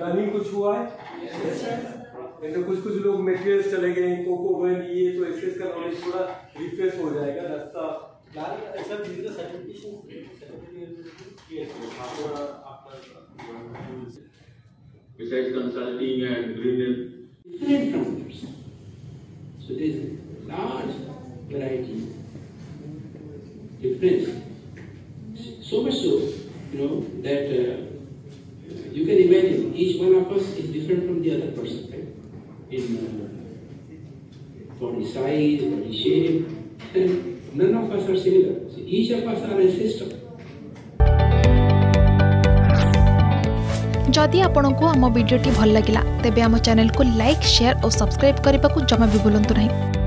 Running कुछ हुआ है नहीं तो कुछ कुछ लोग मेटेरियल्स चले गए कोको वेल ये तो एक्सेस का नॉलेज थोड़ा रिफ्रेश हो जाएगा रास्ता सर जिनका certification besides consulting and green different concepts. So there is large variety, difference. So much so, you know, that uh, you can imagine each one of us is different from the other person, right? In uh, body size, body shape, none of us are similar. So each of us are a system. जदि आपंक आम भिडी भल लगा तेब आम channel को like share और subscribe करने को जमा भी भूलु नहीं